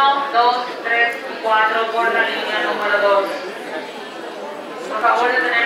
1, 2, 3 4 por la línea número 2. Por favor, de